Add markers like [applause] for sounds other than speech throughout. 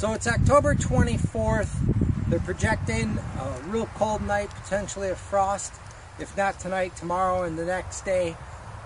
So it's October 24th. They're projecting a real cold night, potentially a frost. If not tonight, tomorrow, and the next day.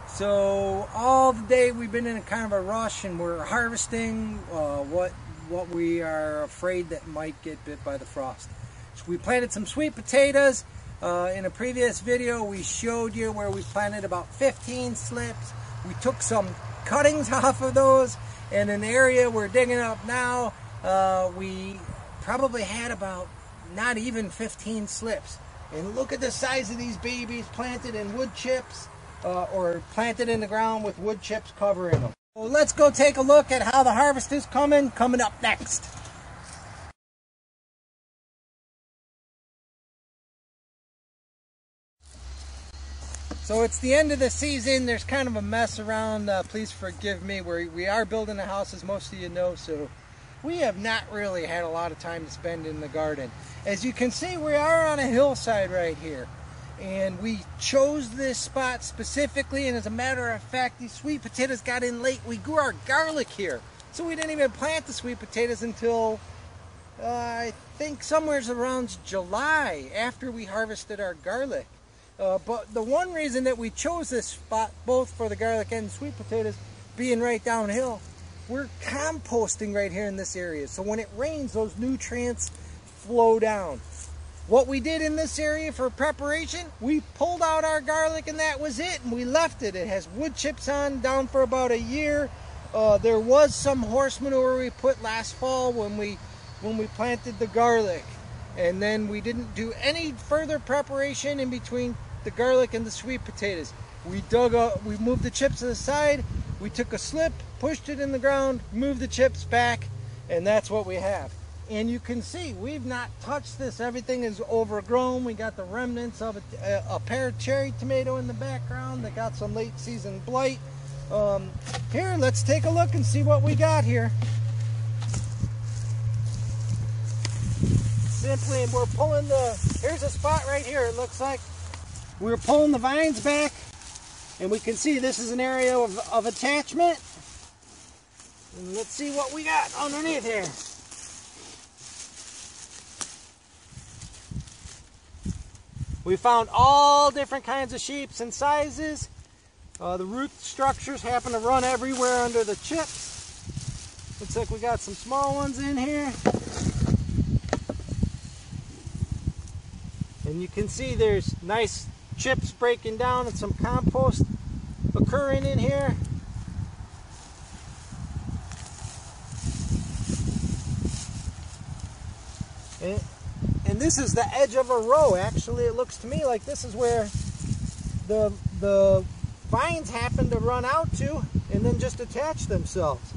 So all the day we've been in a kind of a rush, and we're harvesting uh, what what we are afraid that might get bit by the frost. So we planted some sweet potatoes. Uh, in a previous video, we showed you where we planted about 15 slips. We took some cuttings [laughs] off of those, and an area we're digging up now, uh, we probably had about not even 15 slips. And look at the size of these babies planted in wood chips uh, or planted in the ground with wood chips covering them. Well, let's go take a look at how the harvest is coming, coming up next. So it's the end of the season. There's kind of a mess around. Uh, please forgive me. We're, we are building a house, as most of you know, so we have not really had a lot of time to spend in the garden. As you can see, we are on a hillside right here. And we chose this spot specifically, and as a matter of fact, these sweet potatoes got in late. We grew our garlic here. So we didn't even plant the sweet potatoes until, uh, I think, somewhere around July, after we harvested our garlic. Uh, but the one reason that we chose this spot, both for the garlic and sweet potatoes, being right downhill, we're composting right here in this area. So when it rains, those nutrients flow down. What we did in this area for preparation, we pulled out our garlic and that was it, and we left it. It has wood chips on down for about a year. Uh, there was some horse manure we put last fall when we when we planted the garlic and then we didn't do any further preparation in between the garlic and the sweet potatoes. We dug up, we moved the chips to the side, we took a slip, pushed it in the ground, moved the chips back, and that's what we have. And you can see we've not touched this. Everything is overgrown. We got the remnants of a, a pear cherry tomato in the background that got some late season blight. Um, here, let's take a look and see what we got here. simply we're pulling the here's a spot right here it looks like we're pulling the vines back and we can see this is an area of, of attachment and let's see what we got underneath here. We found all different kinds of shapes and sizes. Uh, the root structures happen to run everywhere under the chips. Looks like we got some small ones in here. And you can see there's nice chips breaking down and some compost occurring in here. And, and this is the edge of a row. Actually, it looks to me like this is where the, the vines happen to run out to and then just attach themselves.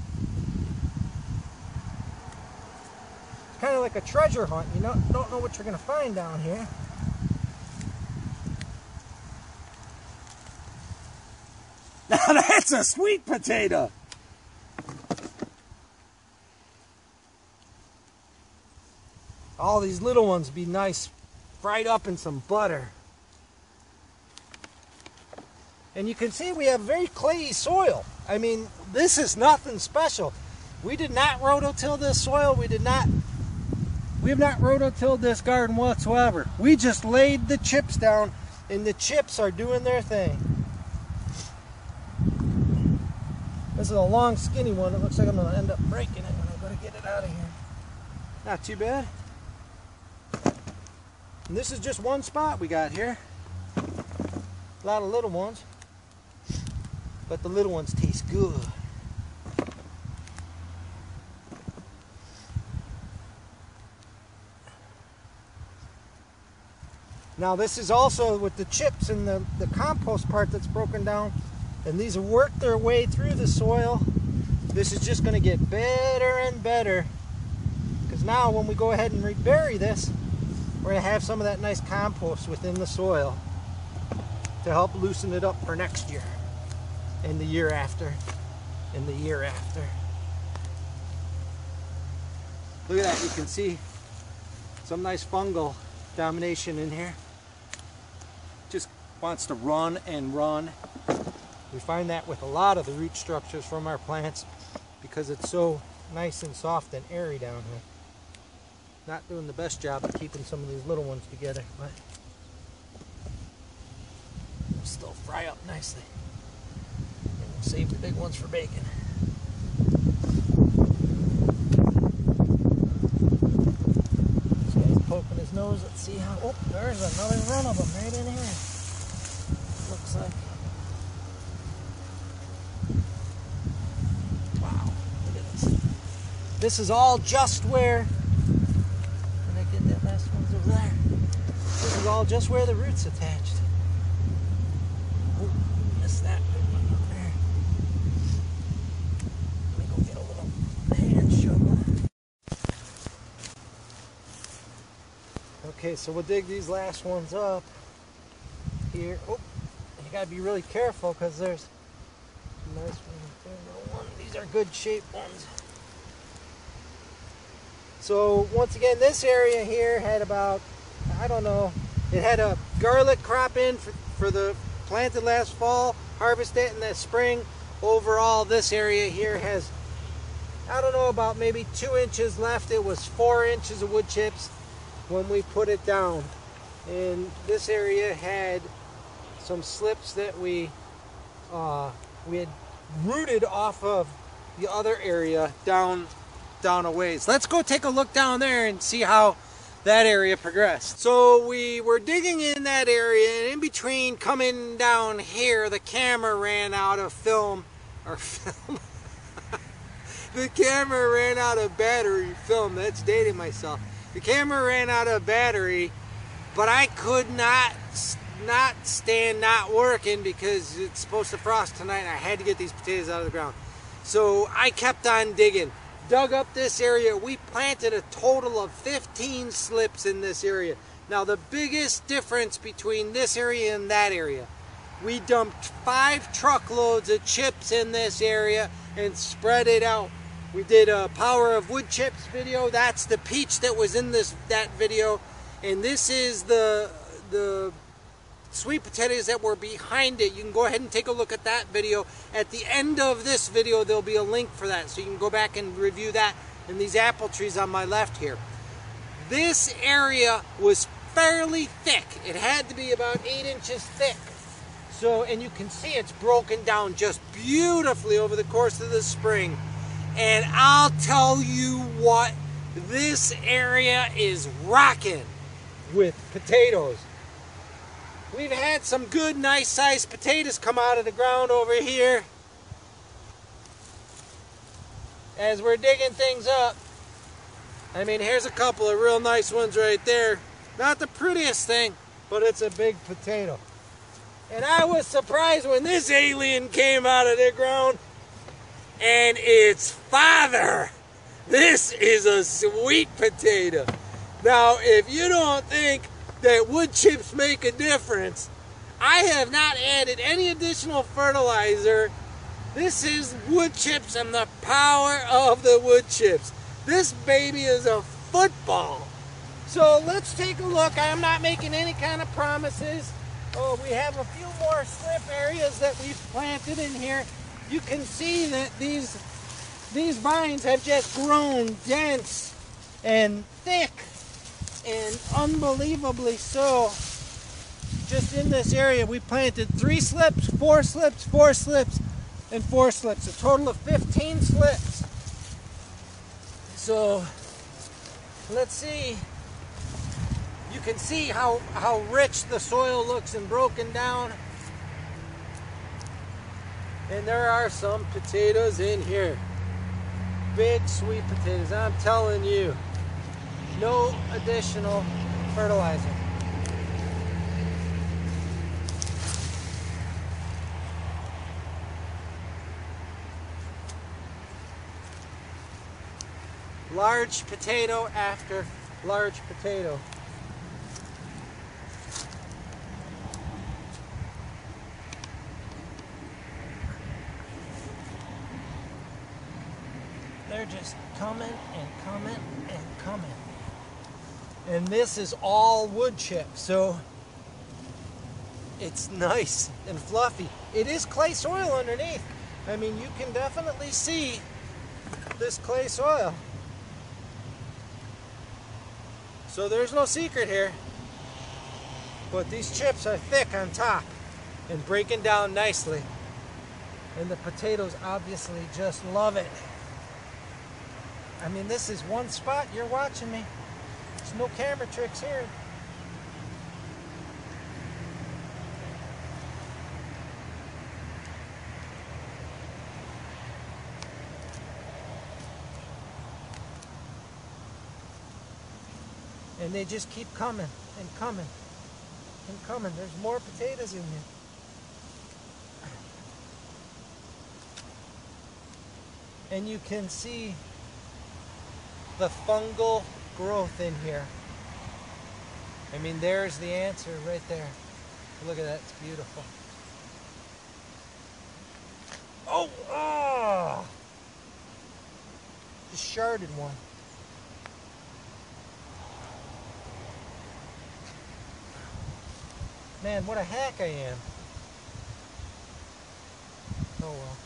It's kind of like a treasure hunt. You know, don't know what you're going to find down here. Now [laughs] that's a sweet potato. All these little ones be nice fried up in some butter. And you can see we have very clayey soil. I mean, this is nothing special. We did not rototill this soil. We did not, we have not rototilled this garden whatsoever. We just laid the chips down and the chips are doing their thing. This is a long, skinny one. It looks like I'm to end up breaking it when I go to get it out of here. Not too bad. And this is just one spot we got here. A lot of little ones. But the little ones taste good. Now this is also with the chips and the, the compost part that's broken down and these work their way through the soil. This is just going to get better and better because now when we go ahead and rebury this, we're going to have some of that nice compost within the soil to help loosen it up for next year and the year after and the year after. Look at that, you can see some nice fungal domination in here. Just wants to run and run we find that with a lot of the root structures from our plants because it's so nice and soft and airy down here. Not doing the best job of keeping some of these little ones together, but they'll still fry up nicely. And we'll save the big ones for bacon. This guy's poking his nose. Let's see how. Oh, there's another run of them right in here. Looks like. Wow, look at this. This is all just where. Did I get that last one's over there? This is all just where the roots attached. Oh, missed that. Okay, so we'll dig these last ones up here. Oh, you gotta be really careful because there's nice one. These are good shaped ones. So once again, this area here had about, I don't know, it had a garlic crop in for, for the planted last fall, harvested in the spring. Overall, this area here has, I don't know, about maybe two inches left. It was four inches of wood chips when we put it down. And this area had some slips that we uh, we had rooted off of the other area down down a ways. Let's go take a look down there and see how that area progressed. So we were digging in that area and in between coming down here the camera ran out of film or [laughs] film. The camera ran out of battery film. That's dating myself. The camera ran out of battery but I could not not stand not working because it's supposed to frost tonight and I had to get these potatoes out of the ground. So I kept on digging dug up this area. We planted a total of 15 slips in this area. Now the biggest difference between this area and that area, we dumped five truckloads of chips in this area and spread it out. We did a power of wood chips video. That's the peach that was in this that video. And this is the the sweet potatoes that were behind it. You can go ahead and take a look at that video. At the end of this video, there'll be a link for that. So you can go back and review that and these apple trees on my left here. This area was fairly thick. It had to be about eight inches thick. So, and you can see it's broken down just beautifully over the course of the spring. And I'll tell you what, this area is rocking with potatoes. We've had some good, nice sized potatoes come out of the ground over here. As we're digging things up. I mean, here's a couple of real nice ones right there. Not the prettiest thing, but it's a big potato. And I was surprised when this alien came out of the ground and its father. This is a sweet potato. Now, if you don't think that wood chips make a difference. I have not added any additional fertilizer. This is wood chips and the power of the wood chips. This baby is a football. So let's take a look. I'm not making any kind of promises. Oh, we have a few more slip areas that we've planted in here. You can see that these these vines have just grown dense and thick and unbelievably so. Just in this area we planted three slips four slips four slips and four slips. A total of 15 slips. So let's see. You can see how how rich the soil looks and broken down. And there are some potatoes in here. Big sweet potatoes i'm telling you no additional fertilizer. Large potato after large potato. They're just coming and coming and coming and this is all wood chip so it's nice and fluffy it is clay soil underneath I mean you can definitely see this clay soil. So there's no secret here. But these chips are thick on top and breaking down nicely. And the potatoes obviously just love it. I mean, this is one spot. You're watching me. There's no camera tricks here. And they just keep coming and coming and coming. There's more potatoes in here. And you can see the fungal growth in here. I mean, there's the answer right there. Look at that, it's beautiful. Oh, ah! Just sharded one. Man, what a hack I am. Oh well.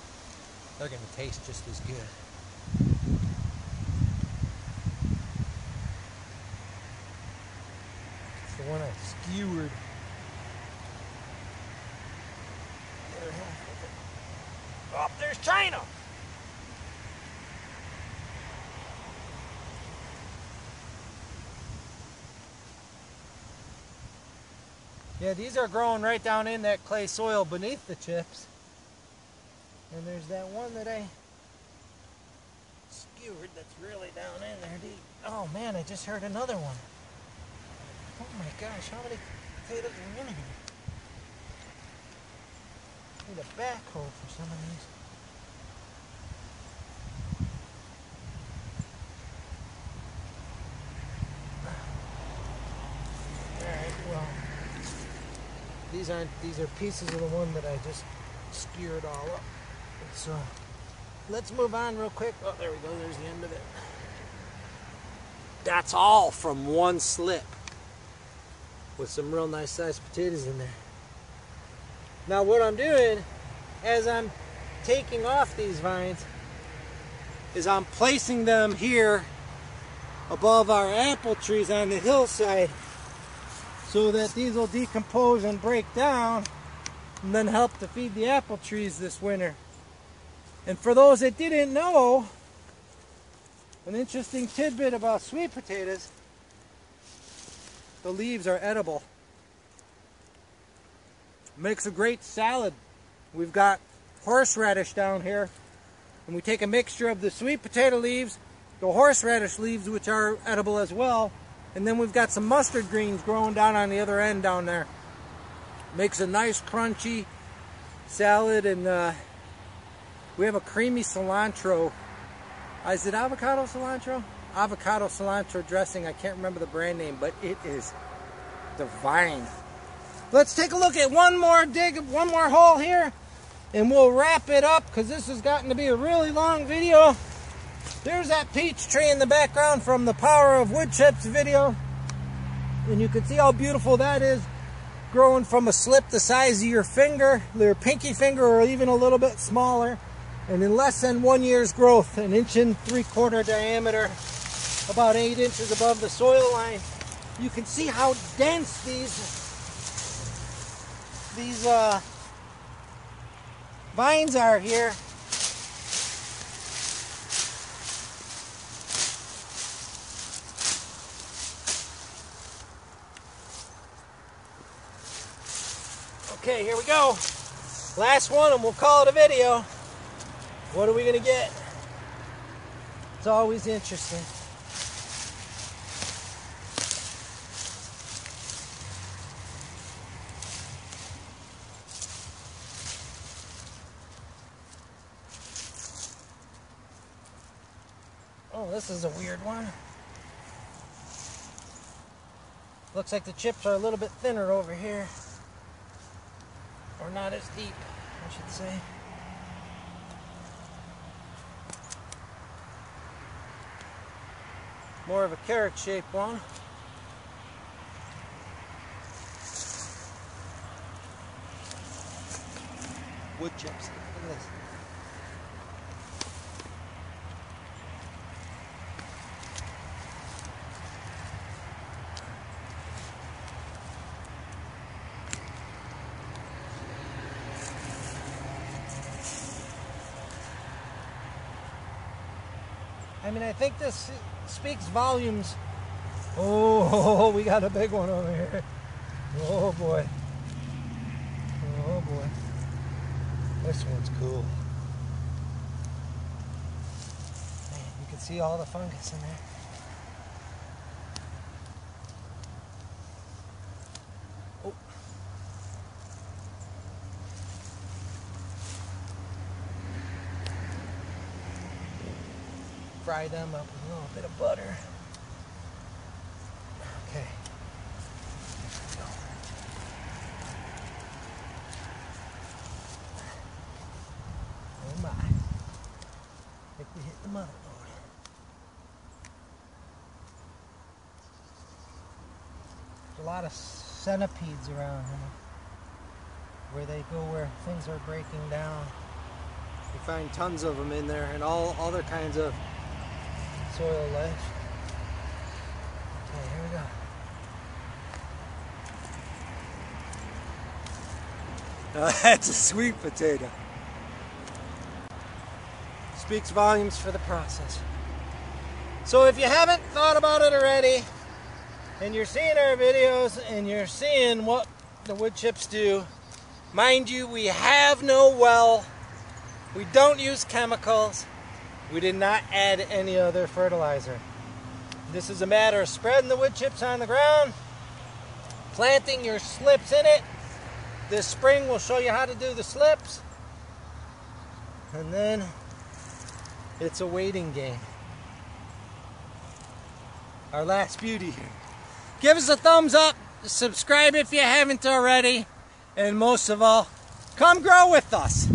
They're to taste just as good. It's the Oh, there's China! Yeah, these are growing right down in that clay soil beneath the chips. And there's that one that I skewered that's really down in there deep. Oh man, I just heard another one. Oh my gosh, how many potatoes are in here? Need a backhoe for some of these. Alright, well, these aren't, these are pieces of the one that I just skewered all up. So let's move on real quick. Oh, there we go. There's the end of it. That's all from one slip with some real nice sized potatoes in there. Now what I'm doing as I'm taking off these vines is I'm placing them here above our apple trees on the hillside so that these will decompose and break down and then help to feed the apple trees this winter. And for those that didn't know, an interesting tidbit about sweet potatoes, the leaves are edible. Makes a great salad. We've got horseradish down here, and we take a mixture of the sweet potato leaves, the horseradish leaves, which are edible as well, and then we've got some mustard greens growing down on the other end down there. Makes a nice crunchy salad and uh, we have a creamy cilantro. Is it avocado cilantro? Avocado cilantro dressing. I can't remember the brand name, but it is divine. Let's take a look at one more dig, one more hole here, and we'll wrap it up because this has gotten to be a really long video. There's that peach tree in the background from the Power of Wood Chips video. And you can see how beautiful that is growing from a slip the size of your finger, your pinky finger, or even a little bit smaller and in less than one year's growth, an inch and three quarter diameter, about eight inches above the soil line, you can see how dense these these uh, vines are here. Okay, here we go. Last one and we'll call it a video. What are we to get? It's always interesting. Oh, this is a weird one. Looks like the chips are a little bit thinner over here. Or not as deep, I should say. More of a carrot shaped one. Wood chips. Look at this. I mean, I think this speaks volumes. Oh, [laughs] we got a big one over here. Oh boy. Oh boy. This one's cool. Man, you can see all the fungus in there. Fry them up with a little bit of butter. Okay. Oh my. I think we hit the mother. There's a lot of centipedes around here. Where they go where things are breaking down. You find tons of them in there and all other kinds of soil life. Okay, here we go. Now [laughs] that's a sweet potato. Speaks volumes for the process. So if you haven't thought about it already, and you're seeing our videos and you're seeing what the wood chips do, mind you, we have no well. We don't use chemicals. We did not add any other fertilizer. This is a matter of spreading the wood chips on the ground, planting your slips in it. This spring we'll show you how to do the slips. And then it's a waiting game. Our last beauty here. Give us a thumbs up, subscribe if you haven't already, and most of all, come grow with us.